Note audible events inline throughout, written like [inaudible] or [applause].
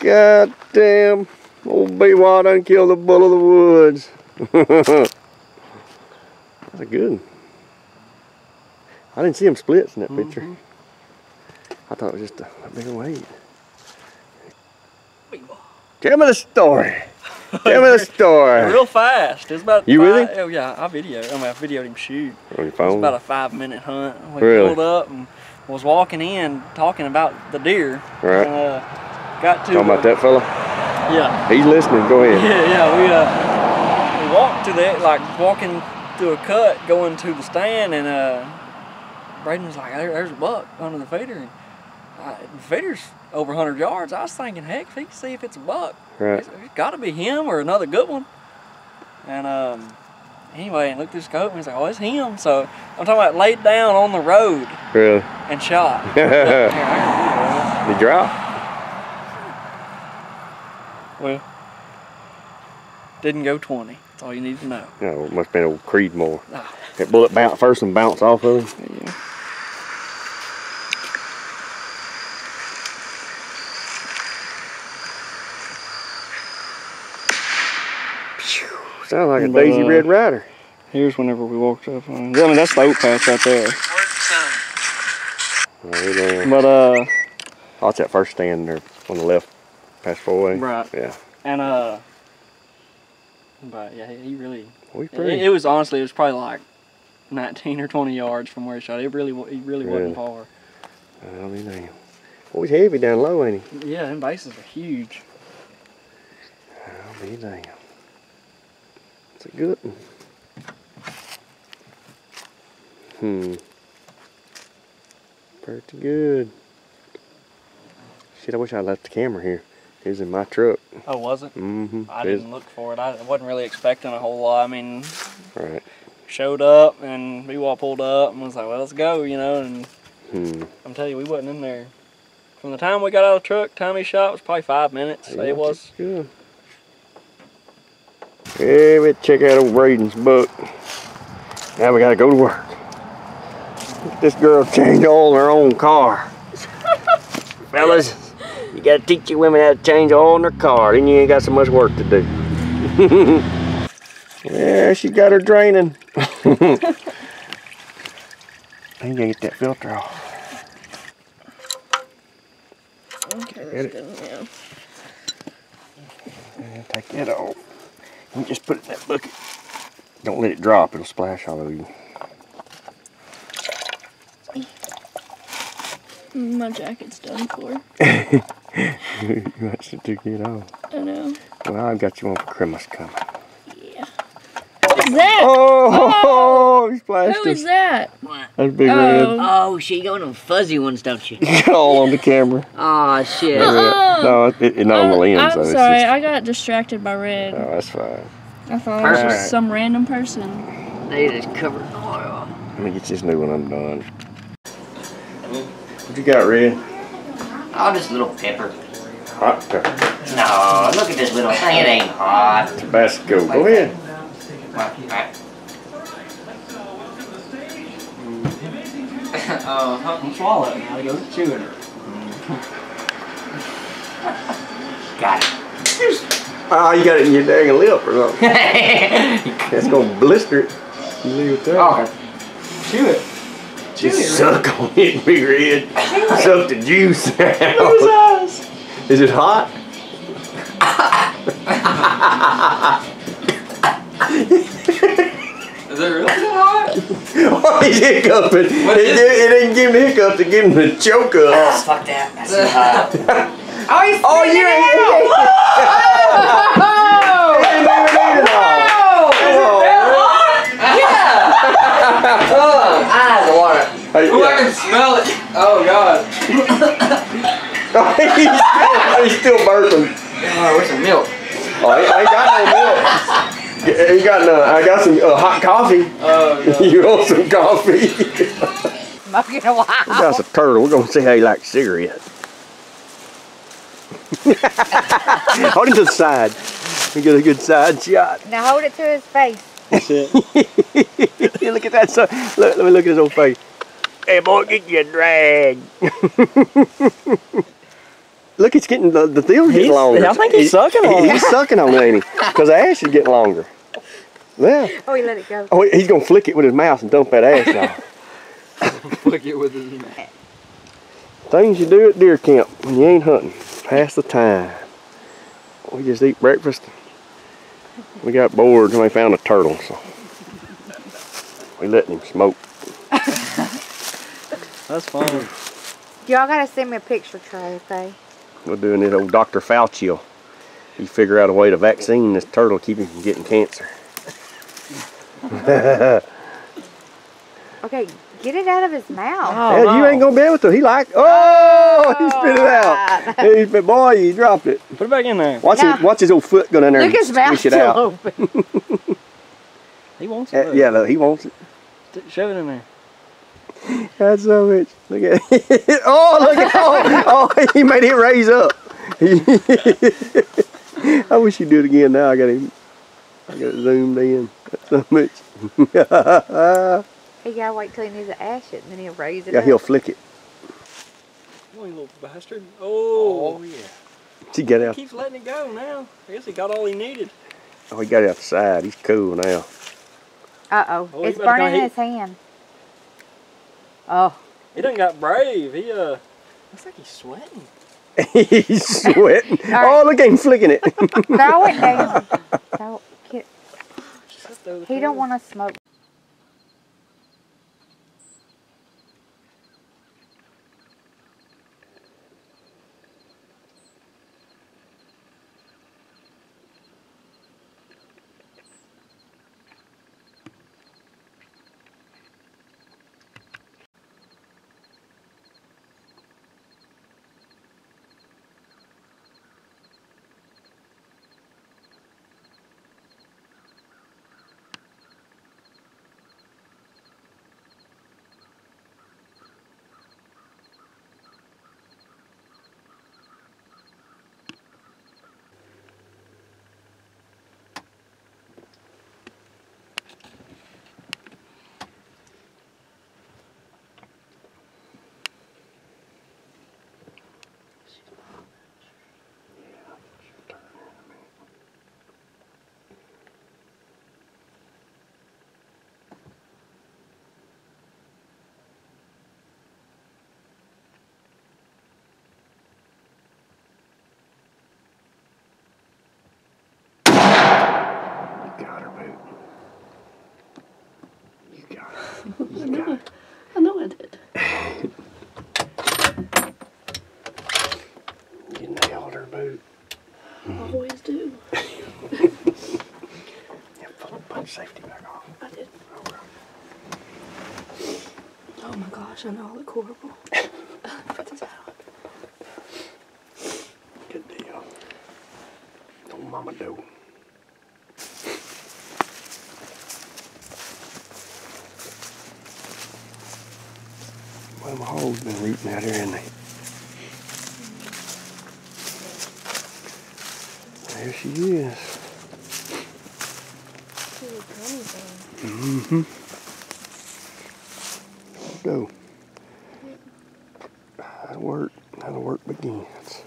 God damn. Old B-Wad done killed the bull of the woods. [laughs] That's a good one. I didn't see him splits in that picture. I thought it was just a, a bigger weight. Tell me the story. [laughs] Tell me the story. Real fast. It's about You five, with Oh yeah, I videoed. I mean, I videoed him shoot. On your It was about a five minute hunt. We Really? pulled up and was walking in talking about the deer. Right. Uh, got to Talking about that fella? Yeah. He's listening. Go ahead. Yeah, yeah. We uh we walked to that, like walking through a cut going to the stand and uh Braden was like, there, there's a buck under the feeder. And I, the feeder's over 100 yards. I was thinking, heck, if he can see if it's a buck, Right. it's, it's got to be him or another good one. And um, anyway, and looked through the scope and he's like, oh, it's him. So I'm talking about laid down on the road Really? and shot. Did you drop? Can do it. Well, didn't go 20. That's all you need to know. No, it must have been old Creedmoor. Ah. That bullet bounced first and bounced off of him. Yeah. Sounds like a But, Daisy uh, Red Ryder. Here's whenever we walked up on. I mean, that's the oat patch right there. Right there. But uh, Oh, it's that first stand there on the left, past four way. Right. Yeah. and uh, but yeah, he really. We It, pretty. it was honestly, it was probably like 19 or 20 yards from where he shot. It really, he really wasn't far. I mean, damn. Oh, he's heavy down low, ain't he? Yeah, them bases are huge. I'll be damn. It's a good one. Hmm. Pretty good. Shit, I wish I left the camera here. It was in my truck. Oh, was it? Mm-hmm. I didn't look for it. I wasn't really expecting a whole lot. I mean, Right. showed up and we all pulled up and was like, well, let's go, you know. And Hmm. I'm telling you, we wasn't in there. From the time we got out of the truck, time he shot was probably five minutes. Yeah, it was. Good. Yeah, we check out old Braden's book. Now we gotta go to work. This girl changed all her own car. [laughs] Fellas, you gotta teach your women how to change all in their car, then you ain't got so much work to do. [laughs] yeah, she got her draining. [laughs] I gotta get that filter off. Okay, it. good. Yeah. And take that off. And just put it in that bucket. Don't let it drop, it'll splash all over you. My jacket's done for. [laughs] [laughs] you must have took it off. I know. Well, I've got you one for Christmas coming. Yeah. What's that? Oh, [laughs] he splashed Who us. is that? That's Big Oh. Oh, shit, you got them fuzzy ones, don't you? [laughs] Red. all on the camera. Oh, shit. Uh-uh. No, it, it, not on the lens, I'm though. Sorry, just- I got distracted by red. oh, that's fine. I thought it was Alright. just some random person. They just covered in oil. Let me get this new one undone. What you got, Red? Oh, just a little pepper. Hot pepper. No, look at this little thing. It ain't hot. Tabasco. Go ahead. Alright. [laughs] Uh-huh. Don't swallow it. Now go chewing it. [laughs] Got it. Oh, you got it in your dang lip or something. [laughs] it. That's gonna blister it. You leave it there. oh, Chew it. Just suck on it, Big Red. Suck the juice [laughs] Look at his out. eyes. Is it hot? Is it really hot? Oh, he's hiccuping. It, it, it didn't give him the hiccups, it gave him the choke oh, ups. fuck that. That's too hot. [laughs] Oh, he's Oh, you ain't Oh, eyes of water. Oh, I can smell it. Oh, God. [laughs] he's, still, he's still burping. Oh, where's some milk? Oh, I ain't got no milk. He got no. I got some uh, hot coffee. Oh, [laughs] God. you want some coffee? Smoking a while. That's a turtle. We're gonna see how he likes cigarettes. [laughs] Hold him to the side. We get a good side shot. Now hold it to his face. That's it. look at that son. Look, let me look at his old face. Hey boy, get you a drag. [laughs] Look, it's getting the the thill's getting He's- longer. I think he's He- sucking on it. He's sucking on it, ain't he? Because the ash is getting longer. Yeah. Oh, he let it go. Oh, he's gonna flick it with his mouth and dump that ash now. [laughs] Flick it with his mouth. Things you do at deer camp when you ain't hunting. Pass the time. We just eat breakfast. We got bored when we found a turtle, so we let him smoke. [laughs] That's fine. Y'all gotta send me a picture, Trey, okay? We're doing it old Dr. Fauci. He figure out a way to vaccine this turtle, keep him from getting cancer. [laughs] Okay, get it out of his mouth. Hell, you ain't gonna be able to. He like, oh, [laughs] he spit it out. [laughs] He spit, boy, you dropped it. Put it back in there. Watch Yeah. his, watch his old foot go down there Look, his and mouth's squish it still out. open. He wants Uh, it. yeah, look, he wants it. Shove it in there. That's so much. Look at it. [laughs] Oh, look at oh, oh, [laughs] he made it raise up. [laughs] I wish he'd do it again now. I got him. I got it zoomed in. That's so much. He gotta wait till he needs to ash it and then he'll raise it yeah, up. he'll flick it. Come on, you little bastard. Oh, oh yeah. He got He out. keeps letting it go now. I guess he got all he needed. Oh, he got it out the side. He's cool now. Uh-oh. Oh, it's burning in his hand. Oh. He done got brave. He, uh, looks like he's sweating. [laughs] he's sweating. [laughs] right. Oh, look at him flicking it. Throw it down. [laughs] Throw, get, Just throw the he don't want to smoke. You got her, boot. You got her. I know it. I know I did. You nailed her, boot. I always do. [laughs] Yeah, put, safety back on. I did. Oh my gosh, I know I look horrible. Put this out. Good deal. Don't mama do. Well, my hole's been rooting out here, hasn't they? There she is. Mm-hmm. Go. To work. The work begins.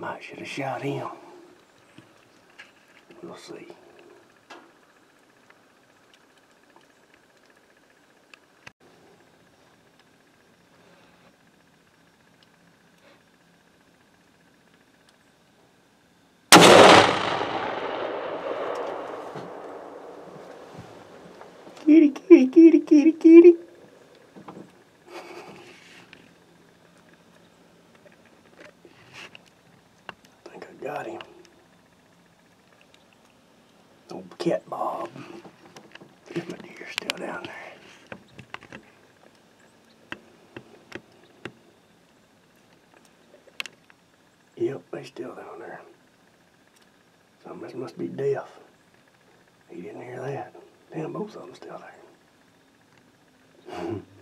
Might should have shot him. We'll see. Yep, they still down there. Somebody must be deaf. He didn't hear that. Damn, both of them still there. [laughs]